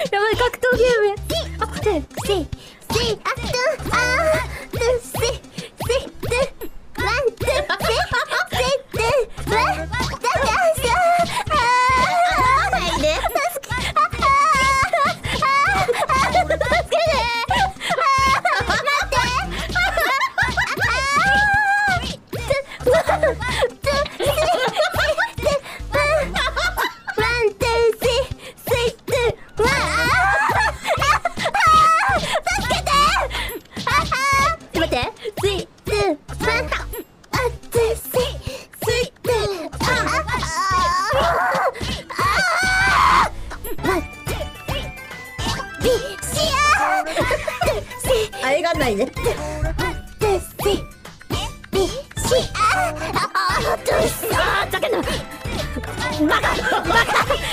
やばい格闘ゲームあっせせせあとて、スイッチ、ワン、あ、ツー、スー、スイッチ、あああワン、ツー、ビシアーあれがないね、バカバカ。